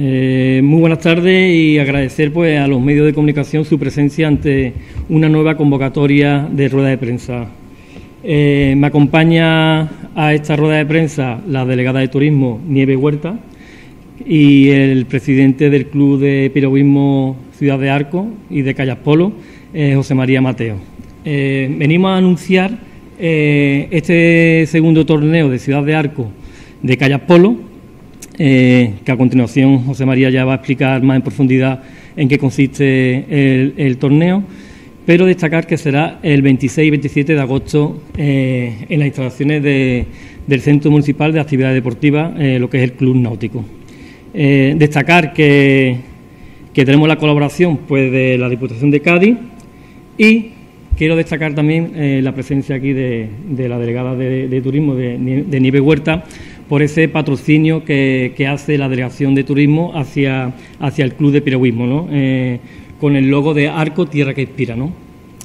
Eh, muy buenas tardes y agradecer pues, a los medios de comunicación su presencia ante una nueva convocatoria de rueda de prensa. Eh, me acompaña a esta rueda de prensa la delegada de turismo Nieve Huerta y el presidente del Club de Piragüismo Ciudad de Arco y de Callas Polo, eh, José María Mateo. venimos a anunciar este segundo torneo de Ciudad de Arco de Callas Polo eh, que a continuación José María ya va a explicar más en profundidad en qué consiste el, torneo, pero destacar que será el 26 y 27 de agosto eh, en las instalaciones del Centro Municipal de Actividades Deportivas, eh, lo que es el Club Náutico. destacar que, tenemos la colaboración pues, de la Diputación de Cádiz y quiero destacar también la presencia aquí de, la delegada de, Turismo de, de Nieve Huerta, por ese patrocinio que, hace la Delegación de Turismo hacia, hacia el Club de Piragüismo, ¿no? Eh, con el logo de Arco Tierra que Inspira. ¿no?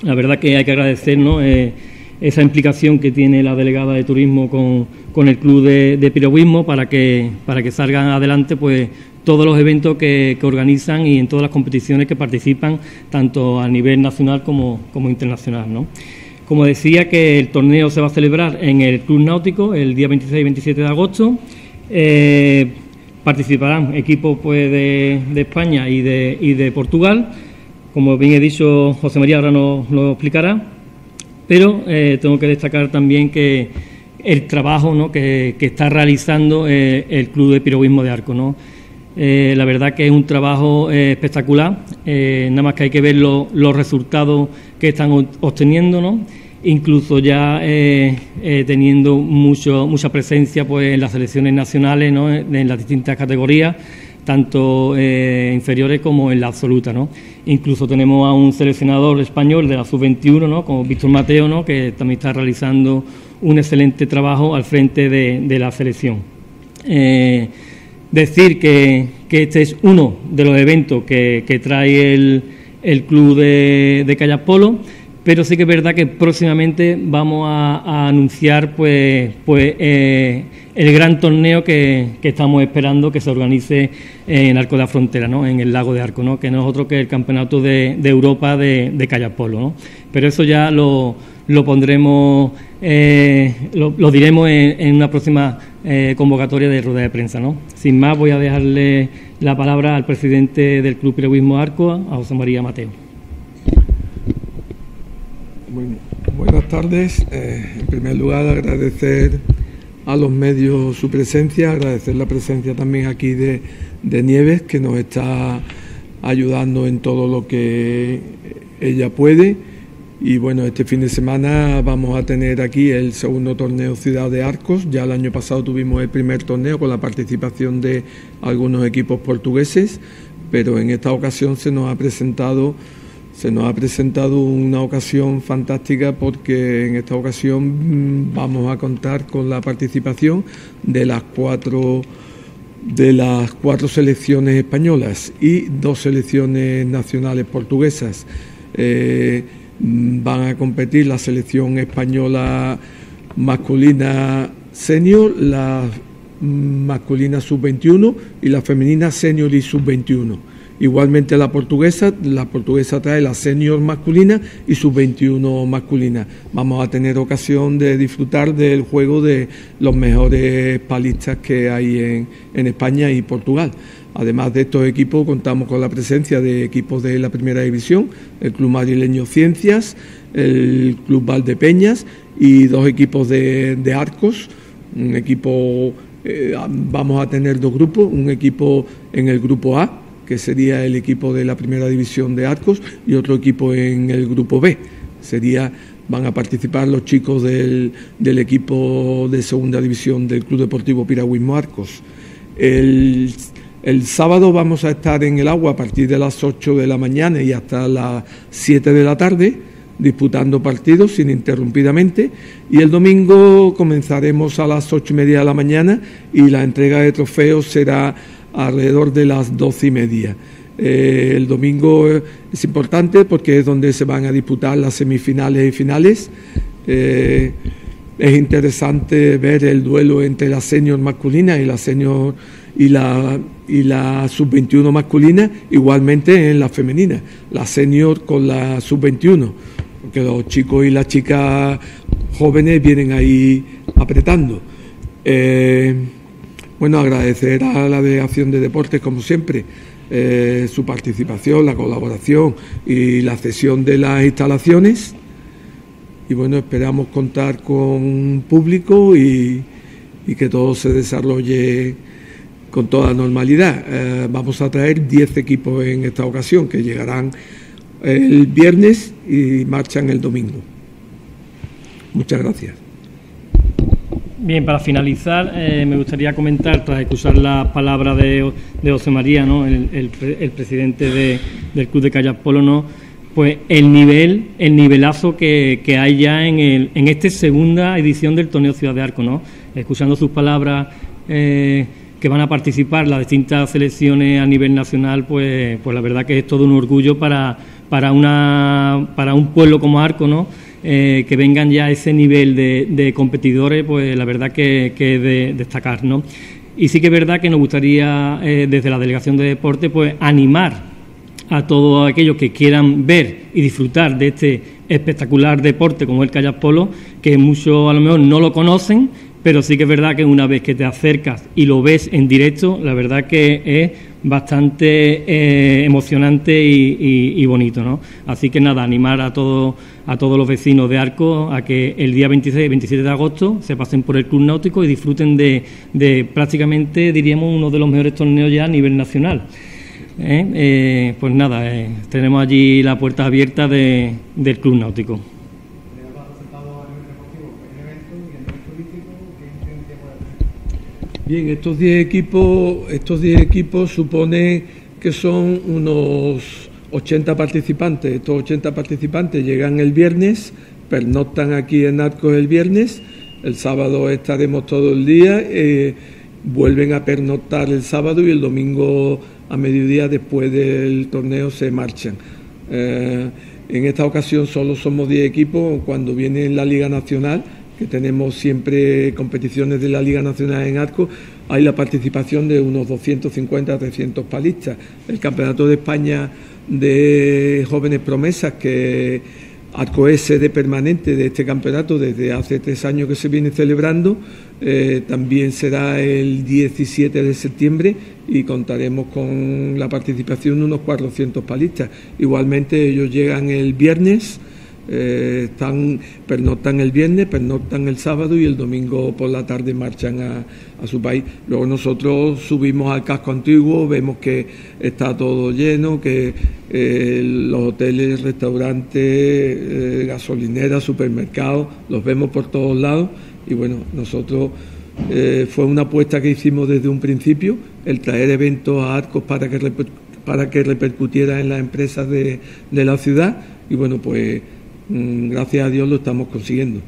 La verdad que hay que agradecer eh, esa implicación que tiene la delegada de Turismo con, el Club de, Piragüismo para que, para que salgan adelante pues, todos los eventos que, organizan y en todas las competiciones que participan, tanto a nivel nacional como, como internacional. ¿no? Como decía, que el torneo se va a celebrar en el Club Náutico el día 26 y 27 de agosto. Eh, participarán equipos pues, de, España y de, y de, Portugal. Como bien he dicho, José María ahora nos lo explicará. Pero eh, tengo que destacar también que el trabajo que, está realizando eh, el Club de Piragüismo de Arco. ¿no? La verdad que es un trabajo espectacular, nada más que hay que ver los resultados que están obteniendo, incluso ya eh, eh, teniendo mucho, mucha presencia pues, en las selecciones nacionales, ¿no? en las distintas categorías, tanto eh, inferiores como en la absoluta. ¿no? Incluso tenemos a un seleccionador español de la sub-21, ¿no? como Víctor Mateo, ¿no? que también está realizando un excelente trabajo al frente de, la selección. Decir que, este es uno de los eventos que, trae el, club de, de Polo pero sí que es verdad que próximamente vamos a, anunciar pues, pues eh, el gran torneo que, estamos esperando que se organice en Arco de la Frontera, ¿no? en el lago de Arco, ¿no? que no es otro que el Campeonato de, Europa de, de Callapolo. ¿no? Pero eso ya lo, lo pondremos, eh, lo, diremos en, una próxima eh, convocatoria de rueda de prensa. ¿no? Sin más, voy a dejarle la palabra al presidente del Club Piragüismo Arco, a José María Mateo buenas tardes. Eh, en primer lugar, agradecer a los medios su presencia, agradecer la presencia también aquí de, Nieves, que nos está ayudando en todo lo que ella puede. Y bueno, este fin de semana vamos a tener aquí el segundo torneo Ciudad de Arcos. Ya el año pasado tuvimos el primer torneo con la participación de algunos equipos portugueses, pero en esta ocasión se nos ha presentado se nos ha presentado una ocasión fantástica porque en esta ocasión mm, vamos a contar con la participación de las cuatro de las cuatro selecciones españolas y dos selecciones nacionales portuguesas. Eh, van a competir la selección española masculina senior, la masculina sub-21 y la femenina senior y sub-21. Igualmente la portuguesa, la portuguesa trae la senior masculina y sub 21 masculina. Vamos a tener ocasión de disfrutar del juego de los mejores palistas que hay en, en España y Portugal. Además de estos equipos, contamos con la presencia de equipos de la primera división, el Club Madrileño Ciencias, el Club Valdepeñas y dos equipos de, arcos. Un equipo, eh, vamos a tener dos grupos, un equipo en el grupo A, que sería el equipo de la primera división de Arcos, y otro equipo en el grupo B. Sería, van a participar los chicos del, equipo de segunda división del Club Deportivo Piragüismo Arcos. El, el, sábado vamos a estar en el agua a partir de las 8 de la mañana y hasta las 7 de la tarde, disputando partidos ininterrumpidamente. Y el domingo comenzaremos a las 8 y media de la mañana y la entrega de trofeos será alrededor de las doce y media. Eh, el domingo es importante porque es donde se van a disputar las semifinales y finales. Eh, es interesante ver el duelo entre la senior masculina y la senior y la y la sub-21 masculina, igualmente en la femenina, la senior con la sub-21, porque los chicos y las chicas jóvenes vienen ahí apretando. Eh, bueno, agradecer a la Delegación de Deportes, como siempre, eh, su participación, la colaboración y la cesión de las instalaciones. Y bueno, esperamos contar con público y, que todo se desarrolle con toda normalidad. Eh, vamos a traer 10 equipos en esta ocasión que llegarán el viernes y marchan el domingo. Muchas gracias. Bien, para finalizar, eh, me gustaría comentar, tras escuchar las palabras de, José María, ¿no? el, presidente del Club de Callas Polo, ¿no? pues el nivel, el nivelazo que, hay ya en, el, en esta segunda edición del torneo Ciudad de Arco, ¿no? Escuchando sus palabras eh, que van a participar las distintas selecciones a nivel nacional, pues, pues la verdad que es todo un orgullo para, para, una, para un pueblo como Arco, ¿no? Eh, que vengan ya a ese nivel de, competidores, pues la verdad que, es de destacar, ¿no? Y sí que es verdad que nos gustaría, eh, desde la Delegación de Deporte, pues animar a todos aquellos que quieran ver y disfrutar de este espectacular deporte como el kayak polo, que muchos a lo mejor no lo conocen, pero sí que es verdad que una vez que te acercas y lo ves en directo, la verdad que es bastante eh, emocionante y, bonito, ¿no? Así que nada, animar a todos a todos los vecinos de Arco a que el día 26 y 27 de agosto se pasen por el Club Náutico y disfruten de, de prácticamente, diríamos, uno de los mejores torneos ya a nivel nacional. ¿Eh? Eh, pues nada, tenemos allí la puerta abierta de, del Club Náutico. Bien, estos 10 equipos, estos 10 equipos suponen que son unos 80 participantes. Estos 80 participantes llegan el viernes, pernoctan aquí en Arcos el viernes, el sábado estaremos todo el día, eh, vuelven a pernoctar el sábado y el domingo a mediodía después del torneo se marchan. Eh, en esta ocasión solo somos 10 equipos, cuando viene la Liga Nacional que tenemos siempre competiciones de la Liga Nacional en Arco, hay la participación de unos 250 300 palistas. El Campeonato de España de Jóvenes Promesas, que Arco es sede permanente de este campeonato desde hace tres años que se viene celebrando, eh, también será el 17 de septiembre y contaremos con la participación de unos 400 palistas. Igualmente ellos llegan el viernes eh, están, pernoctan el viernes, pernoctan el sábado y el domingo por la tarde marchan a, su país. Luego nosotros subimos al casco antiguo, vemos que está todo lleno, que eh, los hoteles, restaurantes, eh, gasolineras, supermercados, los vemos por todos lados y bueno, nosotros fue una apuesta que hicimos desde un principio, el traer eventos a Arcos para que, para que repercutiera en las empresas de, de la ciudad y bueno, pues gracias a Dios lo estamos consiguiendo.